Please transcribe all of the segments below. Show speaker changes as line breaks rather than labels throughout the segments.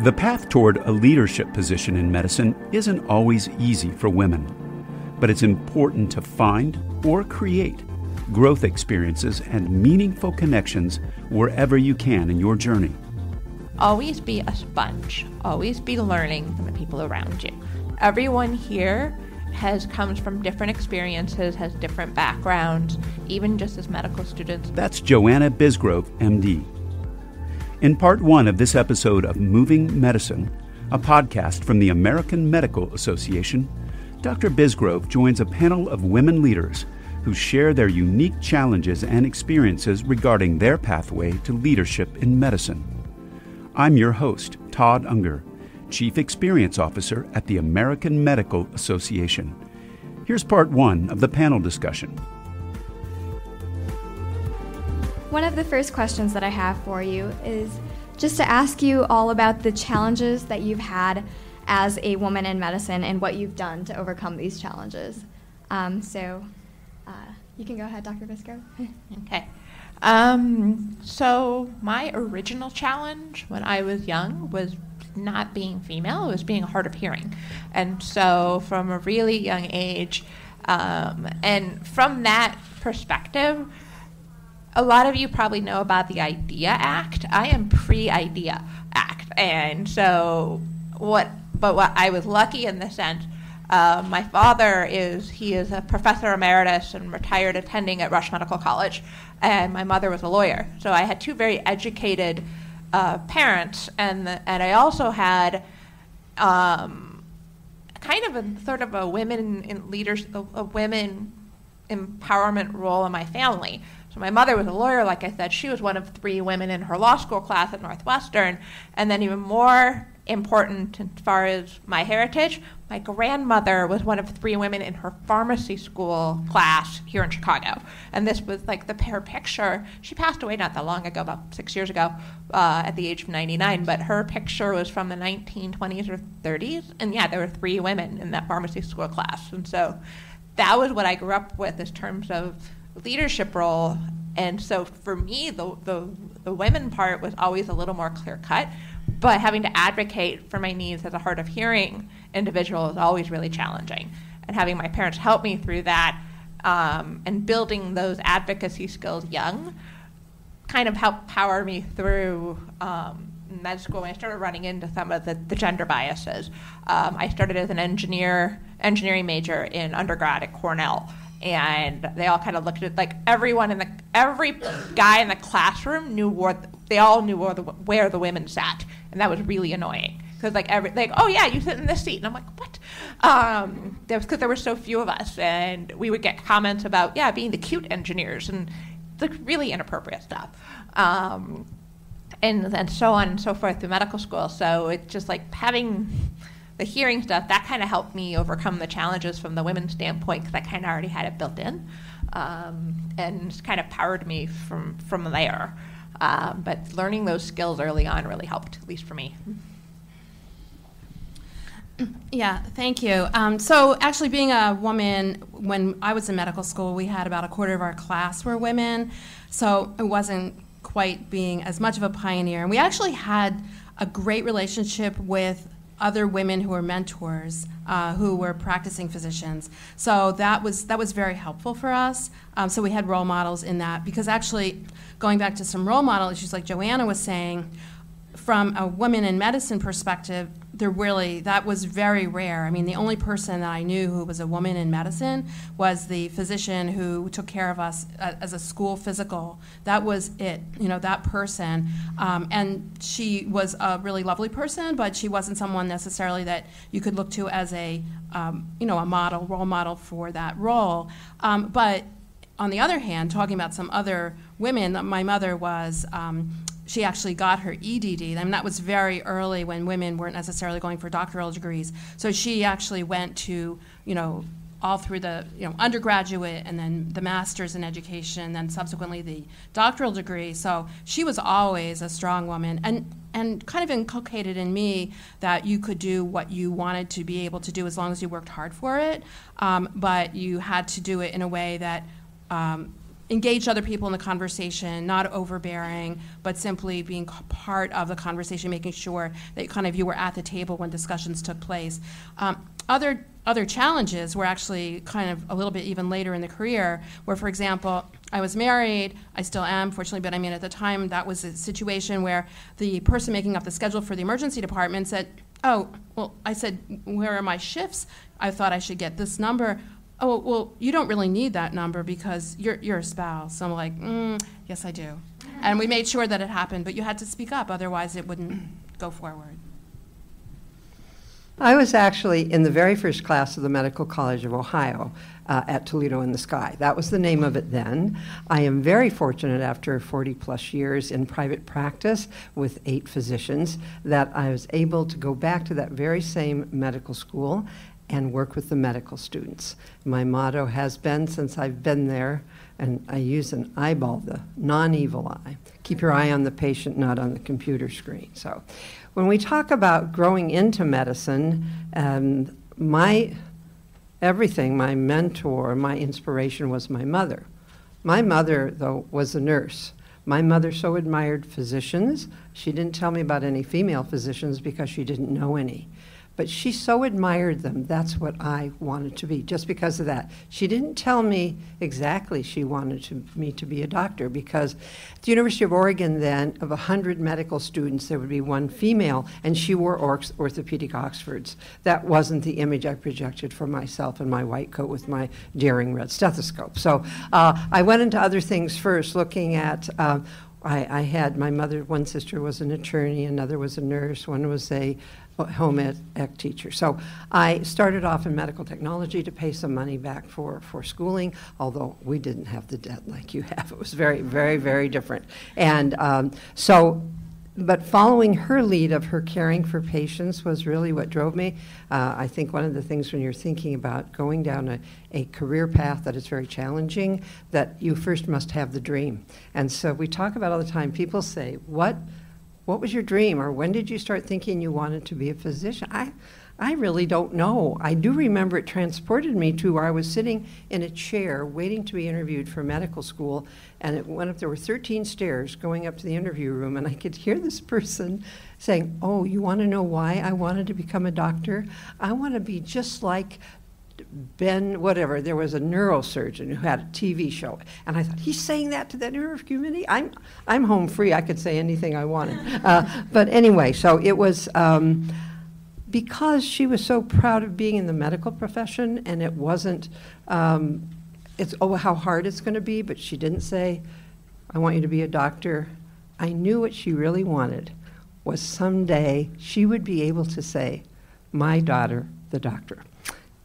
The path toward a leadership position in medicine isn't always easy for women, but it's important to find or create growth experiences and meaningful connections wherever you can in your journey.
Always be a sponge. Always be learning from the people around you. Everyone here has comes from different experiences, has different backgrounds, even just as medical students.
That's Joanna Bisgrove, MD. In part one of this episode of Moving Medicine, a podcast from the American Medical Association, Dr. Bisgrove joins a panel of women leaders who share their unique challenges and experiences regarding their pathway to leadership in medicine. I'm your host, Todd Unger, Chief Experience Officer at the American Medical Association. Here's part one of the panel discussion.
One of the first questions that I have for you is just to ask you all about the challenges that you've had as a woman in medicine and what you've done to overcome these challenges. Um, so uh, you can go ahead, Dr. Bisgrove.
okay. Um, so my original challenge when I was young was not being female; it was being hard of hearing, and so from a really young age, um, and from that perspective, a lot of you probably know about the IDEA Act. I am pre-IDEA Act, and so what? But what I was lucky in the sense. Uh, my father is he is a professor emeritus and retired attending at Rush Medical College, and my mother was a lawyer. So I had two very educated uh, parents, and the, and I also had um, kind of a sort of a women in leaders a, a women empowerment role in my family. So my mother was a lawyer, like I said. She was one of three women in her law school class at Northwestern. And then even more important as far as my heritage, my grandmother was one of three women in her pharmacy school class here in Chicago. And this was like the her picture. She passed away not that long ago, about six years ago, uh, at the age of 99. But her picture was from the 1920s or 30s. And yeah, there were three women in that pharmacy school class. And so that was what I grew up with in terms of leadership role. And so for me, the, the, the women part was always a little more clear cut. But having to advocate for my needs as a hard of hearing individual is always really challenging. And having my parents help me through that um, and building those advocacy skills young kind of helped power me through um, med school when I started running into some of the, the gender biases. Um, I started as an engineer, engineering major in undergrad at Cornell and they all kind of looked at like everyone in the every guy in the classroom knew where they all knew where the, where the women sat, and that was really annoying. Because like every like oh yeah you sit in this seat. And I'm like what? Um because there were so few of us and we would get comments about yeah being the cute engineers and like really inappropriate stuff. Um and and so on and so forth through medical school. So it's just like having the hearing stuff, that kind of helped me overcome the challenges from the women's standpoint because I kind of already had it built in, um, and kind of powered me from from there. Um, but learning those skills early on really helped, at least for me.
Yeah, thank you. Um, so, actually, being a woman, when I was in medical school, we had about a quarter of our class were women, so it wasn't quite being as much of a pioneer. And we actually had a great relationship with other women who were mentors uh, who were practicing physicians. So that was that was very helpful for us. Um, so we had role models in that because actually, going back to some role model issues like Joanna was saying, from a woman in medicine perspective, there really that was very rare. I mean, the only person that I knew who was a woman in medicine was the physician who took care of us uh, as a school physical. That was it. You know, that person, um, and she was a really lovely person, but she wasn't someone necessarily that you could look to as a um, you know a model, role model for that role. Um, but on the other hand, talking about some other women, my mother was um, she actually got her EDD. I mean, that was very early when women weren't necessarily going for doctoral degrees. So she actually went to, you know, all through the you know undergraduate and then the master's in education and then subsequently the doctoral degree so she was always a strong woman and and kind of inculcated in me that you could do what you wanted to be able to do as long as you worked hard for it um, but you had to do it in a way that um, engage other people in the conversation, not overbearing, but simply being part of the conversation, making sure that kind of you were at the table when discussions took place. Um, other other challenges were actually kind of a little bit even later in the career, where, for example, I was married, I still am, fortunately, but I mean, at the time, that was a situation where the person making up the schedule for the emergency department said, Oh, well, I said, Where are my shifts? I thought I should get this number. Oh, well, you don't really need that number because you're, you're a spouse. So I'm like, mm, Yes, I do. And we made sure that it happened, but you had to speak up, otherwise, it wouldn't go forward.
I was actually in the very first class of the Medical College of Ohio uh, at Toledo in the Sky. That was the name of it then. I am very fortunate after 40 plus years in private practice with eight physicians that I was able to go back to that very same medical school and work with the medical students. My motto has been since I've been there, and I use an eyeball, the non evil eye. Keep your eye on the patient, not on the computer screen. So when we talk about growing into medicine, um, my everything, my mentor, my inspiration was my mother. My mother, though, was a nurse. My mother so admired physicians. She didn't tell me about any female physicians because she didn't know any. But she so admired them, that's what I wanted to be, just because of that. She didn't tell me exactly she wanted to, me to be a doctor, because at the University of Oregon, then, of 100 medical students, there would be one female, and she wore orthopedic Oxfords. That wasn't the image I projected for myself in my white coat with my daring red stethoscope. So uh, I went into other things first, looking at. Uh, I, I, had my mother, one sister was an attorney, another was a nurse, one was a home ec, ec teacher. So I started off in medical technology to pay some money back for, for schooling, although we didn't have the debt like you have. It was very, very, very different. And um, so but following her lead of her caring for patients was really what drove me. Uh, I think one of the things when you're thinking about going down a, a career path that is very challenging, that you first must have the dream. And so we talk about all the time, people say, What what was your dream or when did you start thinking you wanted to be a physician? I, I really don't know. I do remember it transported me to where I was sitting in a chair waiting to be interviewed for medical school, and it went up. There were 13 stairs going up to the interview room, and I could hear this person saying, "Oh, you want to know why I wanted to become a doctor? I want to be just like Ben, whatever, there was a neurosurgeon who had a TV show. And I thought, he's saying that to the nerve community? I'm, I'm home free. I could say anything I wanted. Uh, but anyway, so it was um, because she was so proud of being in the medical profession and it wasn't, um, it's, oh, how hard it's going to be, but she didn't say, I want you to be a doctor. I knew what she really wanted was someday she would be able to say, my daughter, the doctor.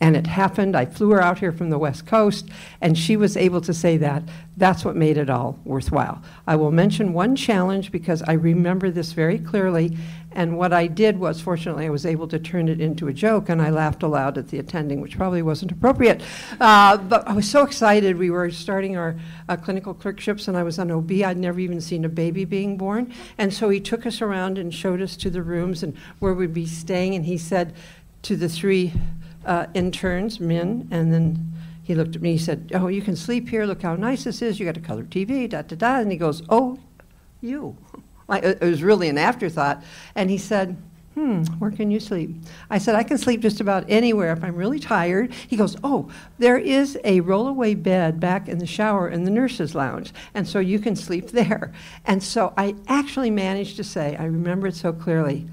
And it happened. I flew her out here from the West Coast, and she was able to say that. That's what made it all worthwhile. I will mention one challenge because I remember this very clearly. And what I did was, fortunately, I was able to turn it into a joke, and I laughed aloud at the attending, which probably wasn't appropriate. Uh, but I was so excited. We were starting our uh, clinical clerkships, and I was on OB. I'd never even seen a baby being born. And so he took us around and showed us to the rooms and where we'd be staying. And he said to the three uh, interns, men, and then he looked at me. He said, "Oh, you can sleep here. Look how nice this is. You got a color TV, da da da." And he goes, "Oh, you." it was really an afterthought. And he said, "Hmm, where can you sleep?" I said, "I can sleep just about anywhere if I'm really tired." He goes, "Oh, there is a rollaway bed back in the shower in the nurses' lounge, and so you can sleep there." And so I actually managed to say, I remember it so clearly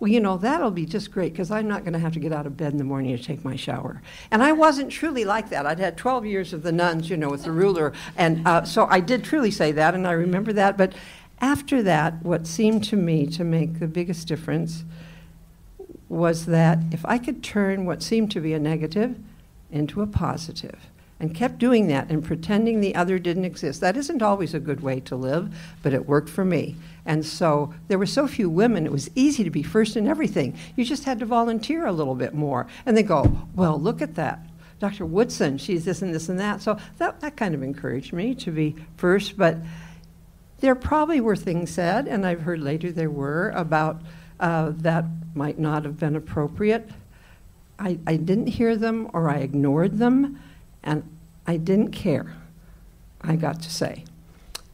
well, you know, that'll be just great because I'm not going to have to get out of bed in the morning to take my shower. And I wasn't truly like that. I'd had 12 years of the nuns, you know, with the ruler. And uh, so I did truly say that, and I remember that. But after that, what seemed to me to make the biggest difference was that if I could turn what seemed to be a negative into a positive, and kept doing that and pretending the other didn't exist. That isn't always a good way to live, but it worked for me. And so there were so few women, it was easy to be first in everything. You just had to volunteer a little bit more. And they go, well, look at that. Dr. Woodson, she's this and this and that. So that, that kind of encouraged me to be first. But there probably were things said, and I've heard later there were, about uh, that might not have been appropriate. I, I didn't hear them or I ignored them and I didn't care. I got to say.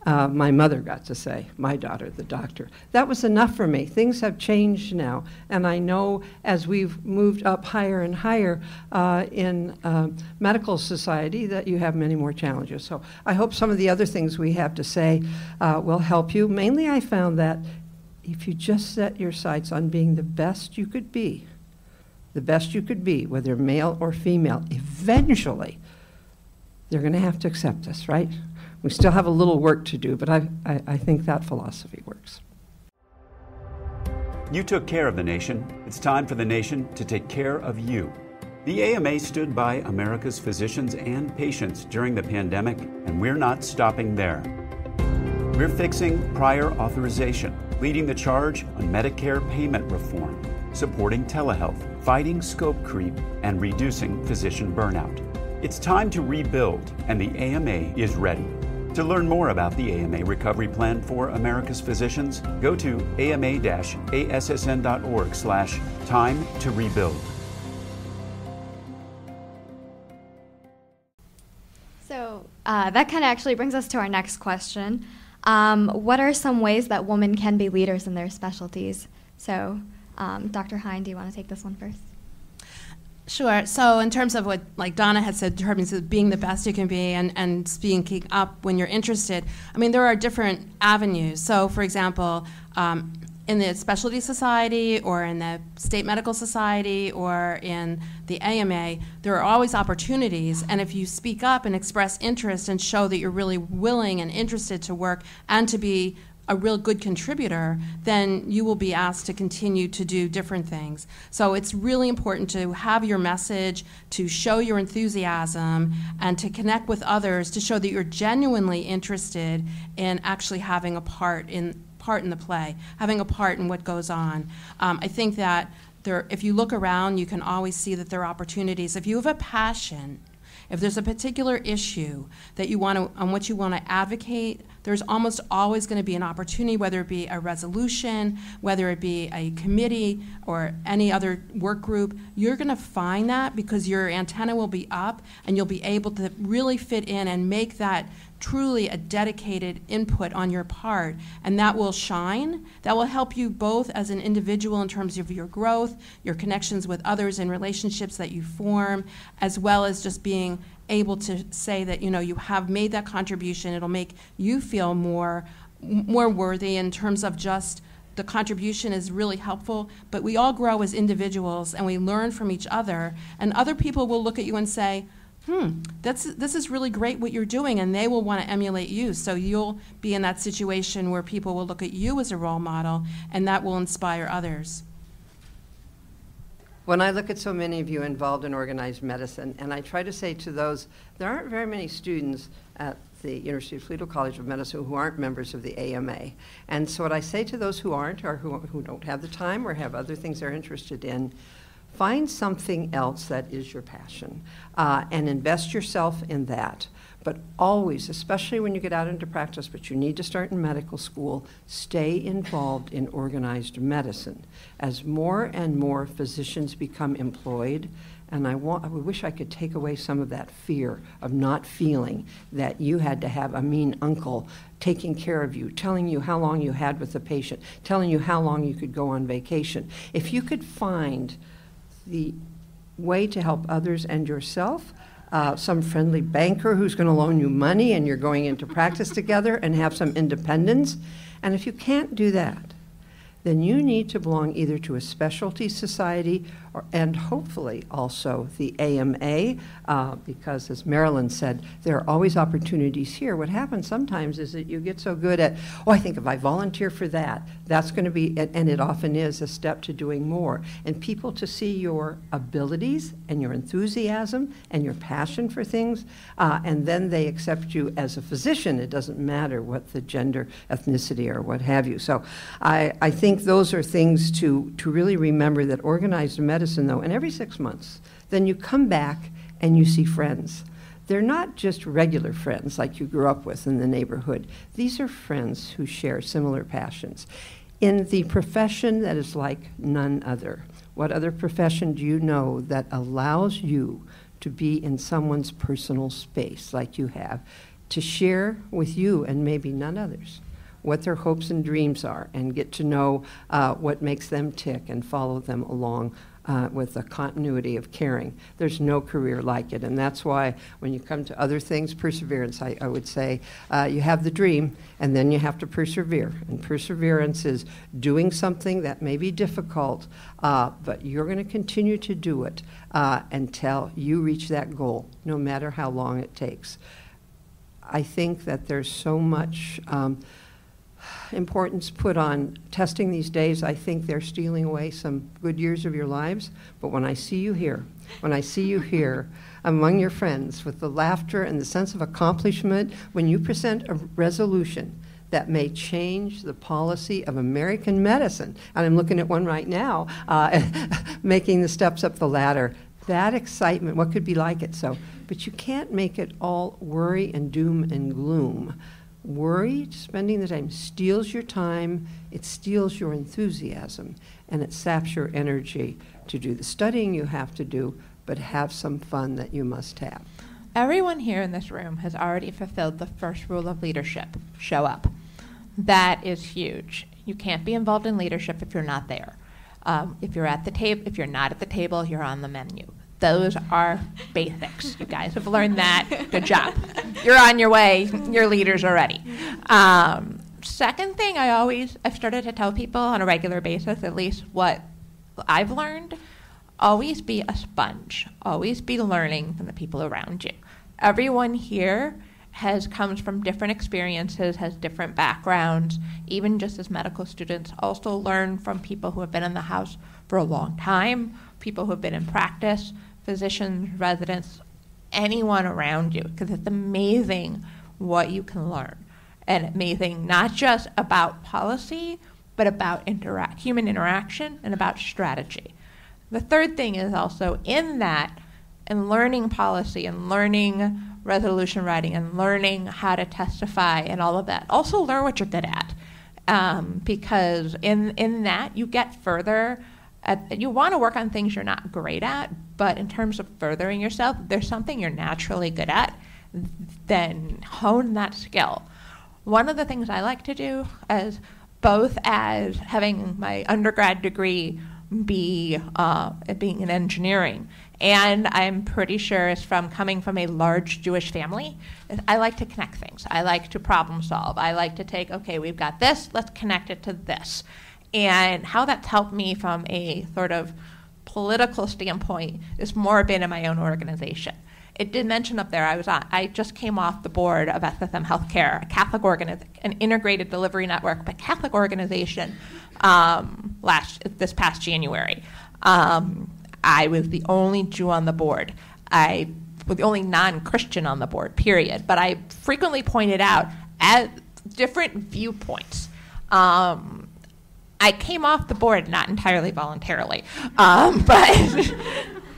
Uh, my mother got to say, my daughter, the doctor. That was enough for me. Things have changed now, and I know as we've moved up higher and higher uh, in uh, medical society that you have many more challenges. So I hope some of the other things we have to say uh, will help you. Mainly, I found that if you just set your sights on being the best you could be, the best you could be, whether male or female, eventually they're going to have to accept us, right? We still have a little work to do, but I, I, I think that philosophy works.
You took care of the nation. It's time for the nation to take care of you. The AMA stood by America's physicians and patients during the pandemic, and we're not stopping there. We're fixing prior authorization, leading the charge on Medicare payment reform, supporting telehealth, fighting scope creep, and reducing physician burnout. It's time to rebuild, and the AMA is ready. To learn more about the AMA Recovery Plan for America's Physicians, go to ama-assn.org slash time to rebuild.
So uh, that kind of actually brings us to our next question. Um, what are some ways that women can be leaders in their specialties? So, um, Dr. Heine, do you want to take this one first?
Sure. So, in terms of what, like Donna had said, in terms of being the best you can be and, and speaking up when you're interested, I mean, there are different avenues. So, for example, um, in the Specialty Society or in the State Medical Society or in the AMA, there are always opportunities. And if you speak up and express interest and show that you're really willing and interested to work and to be a real good contributor, then you will be asked to continue to do different things. So it's really important to have your message, to show your enthusiasm, and to connect with others to show that you're genuinely interested in actually having a part in part in the play, having a part in what goes on. Um, I think that there, if you look around, you can always see that there are opportunities. If you have a passion, if there's a particular issue that you want to, on which you want to advocate, there's almost always going to be an opportunity, whether it be a resolution, whether it be a committee or any other work group. You're going to find that because your antenna will be up and you'll be able to really fit in and make that truly a dedicated input on your part, and that will shine. That will help you both as an individual in terms of your growth, your connections with others, and relationships that you form, as well as just being able to say that you know you have made that contribution. It'll make you feel more more worthy in terms of just the contribution is really helpful, but we all grow as individuals and we learn from each other. And other people will look at you and say, hmm, that's, this is really great what you're doing, and they will want to emulate you. So you'll be in that situation where people will look at you as a role model, and that will inspire others.
When I look at so many of you involved in organized medicine, and I try to say to those, there aren't very many students at the University of Toledo College of Medicine who aren't members of the AMA. And so what I say to those who aren't or who, who don't have the time or have other things they're interested in, Find something else that is your passion uh, and invest yourself in that. But always, especially when you get out into practice, but you need to start in medical school, stay involved in organized medicine. As more and more physicians become employed, and I, want, I wish I could take away some of that fear of not feeling that you had to have a mean uncle taking care of you, telling you how long you had with the patient, telling you how long you could go on vacation. If you could find the way to help others and yourself. Uh, some friendly banker who's going to loan you money and you're going into practice together and have some independence. And if you can't do that, then you need to belong either to a specialty society and hopefully also the AMA, uh, because as Marilyn said, there are always opportunities here. What happens sometimes is that you get so good at, oh, I think if I volunteer for that, that's going to be, and it often is, a step to doing more. And people to see your abilities and your enthusiasm and your passion for things, uh, and then they accept you as a physician. It doesn't matter what the gender, ethnicity, or what have you. So I, I think think those are things to, to really remember that organized medicine, though, and every six months, then you come back and you see friends. They're not just regular friends like you grew up with in the neighborhood. These are friends who share similar passions. In the profession that is like none other, what other profession do you know that allows you to be in someone's personal space like you have? to share with you and maybe none others what their hopes and dreams are and get to know uh, what makes them tick and follow them along uh, with the continuity of caring. There's no career like it, and that's why when you come to other things, perseverance, I, I would say uh, you have the dream, and then you have to persevere. And perseverance is doing something that may be difficult, uh, but you're going to continue to do it uh, until you reach that goal, no matter how long it takes. I think that there's so much. Um, importance put on testing these days, I think they're stealing away some good years of your lives. But when I see you here, when I see you here among your friends with the laughter and the sense of accomplishment, when you present a resolution that may change the policy of American medicine, and I'm looking at one right now, uh, making the steps up the ladder, that excitement, what could be like it? So, but you can't make it all worry and doom and gloom. Worry, spending the time, steals your time, it steals your enthusiasm, and it saps your energy to do the studying you have to do, but have some fun that you must have.
Everyone here in this room has already fulfilled the first rule of leadership show up. That is huge. You can't be involved in leadership if you're not there. Um, if you're at the table, if you're not at the table, you're on the menu. Those are basics. You guys have learned that. Good job. You're on your way. Your leaders are ready. Um, second thing, I always I've started to tell people on a regular basis, at least what I've learned. Always be a sponge. Always be learning from the people around you. Everyone here has comes from different experiences, has different backgrounds. Even just as medical students, also learn from people who have been in the house for a long time, people who have been in practice, physicians, residents, anyone around you, because it's amazing what you can learn. And amazing not just about policy, but about interact, human interaction and about strategy. The third thing is also in that, in learning policy and learning resolution writing and learning how to testify and all of that. Also, learn what you're good at, um, because in in that you get further at, you want to work on things you're not great at, but in terms of furthering yourself, there's something you're naturally good at, then hone that skill. One of the things I like to do as both as having my undergrad degree be uh, being in engineering, and I'm pretty sure it's from coming from a large Jewish family. I like to connect things. I like to problem solve. I like to take, okay, we've got this, let's connect it to this and how that's helped me from a sort of political standpoint is more been in my own organization. It did mention up there I was on. I just came off the board of SSM Healthcare, a Catholic organization, an integrated delivery network, but Catholic organization. Um, last this past January, um, I was the only Jew on the board. I was the only non-Christian on the board. Period. But I frequently pointed out at different viewpoints. Um, I came off the board not entirely voluntarily, um, but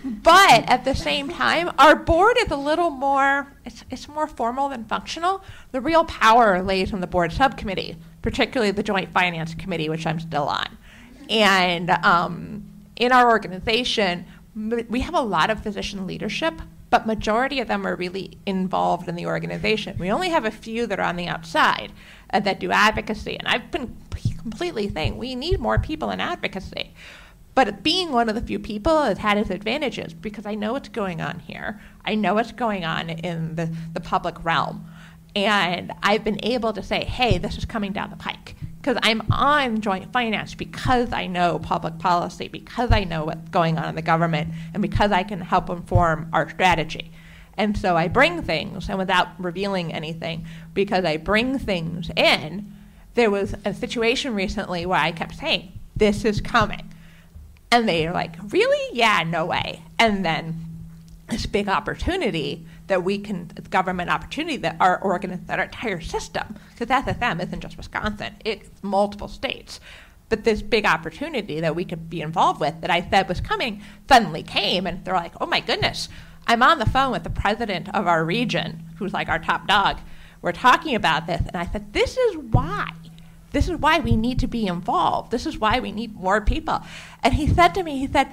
but at the same time, our board is a little more it's, it's more formal than functional. The real power lays on the board subcommittee, particularly the Joint Finance Committee, which I'm still on, and um, in our organization, we have a lot of physician leadership, but majority of them are really involved in the organization. We only have a few that are on the outside uh, that do advocacy, and I've been completely saying we need more people in advocacy. But being one of the few people has had its advantages because I know what's going on here. I know what's going on in the, the public realm. And I've been able to say, hey, this is coming down the pike. Because I'm on joint finance because I know public policy, because I know what's going on in the government, and because I can help inform our strategy. And so I bring things, and without revealing anything, because I bring things in, there was a situation recently where I kept saying, This is coming. And they are like, Really? Yeah, no way. And then this big opportunity that we can, government opportunity that our organ, that our entire system, because SSM isn't just Wisconsin, it's multiple states. But this big opportunity that we could be involved with that I said was coming suddenly came, and they're like, oh my goodness. I'm on the phone with the president of our region, who's like our top dog. We're talking about this, and I said, this is why this is why we need to be involved. This is why we need more people. And he said to me, he said,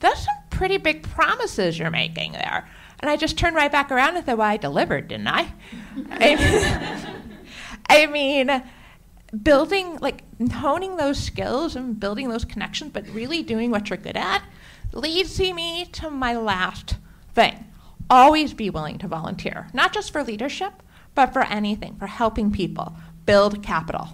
That's some pretty big promises you're making there. And I just turned right back around and said, Well, I delivered, didn't I? I, I mean, building, like, honing those skills and building those connections, but really doing what you're good at leads me to my last thing. Always be willing to volunteer, not just for leadership, but for anything, for helping people build capital.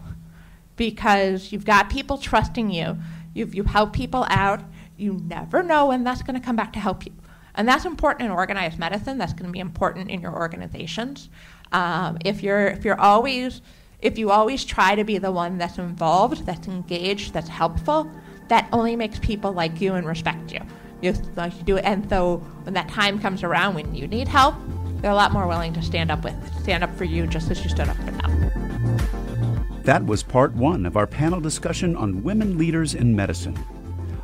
Because you've got people trusting you, you've, you help people out, you never know when that's going to come back to help you. And that's important in organized medicine, that's going to be important in your organizations. Um, if, you're, if you're always if you always try to be the one that's involved, that's engaged, that's helpful, that only makes people like you and respect you. You, like you do it, and so when that time comes around when you need help, they're a lot more willing to stand up with, stand up for you, just as you stood up for them.
That was part one of our panel discussion on women leaders in medicine.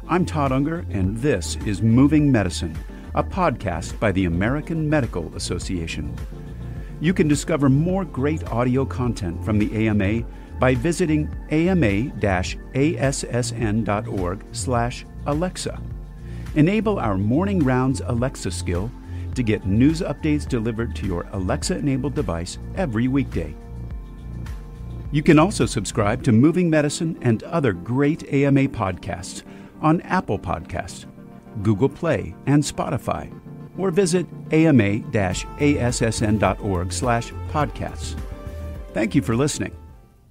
I'm Todd Unger, and this is Moving Medicine, a podcast by the American Medical Association. You can discover more great audio content from the AMA by visiting ama-assn.org slash Alexa. Enable our morning rounds Alexa skill to get news updates delivered to your Alexa-enabled device every weekday. You can also subscribe to Moving Medicine and other great AMA podcasts on Apple Podcasts, Google Play, and Spotify or visit ama-assn.org slash podcasts. Thank you for listening.